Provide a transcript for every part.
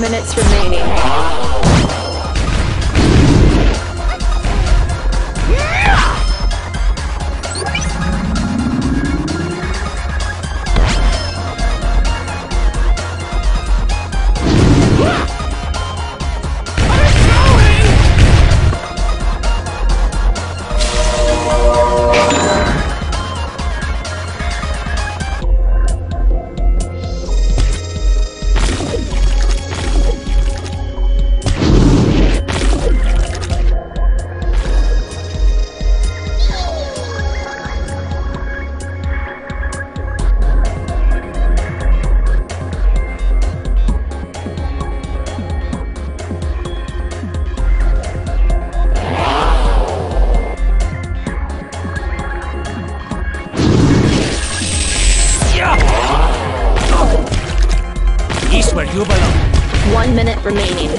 Minutes remaining. One minute remaining.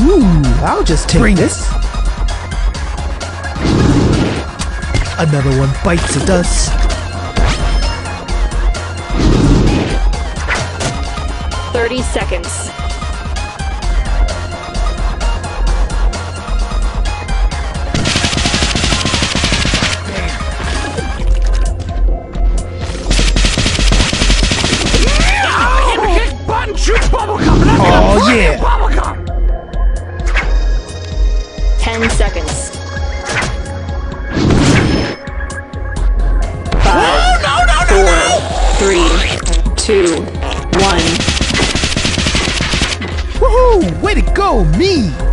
Ooh, I'll just take Bring this. Another one bites the dust. Thirty seconds. Button shoot Oh, yeah. Ten seconds. Five, oh, No, no, no, four, no! three, two, one. Way to go, me!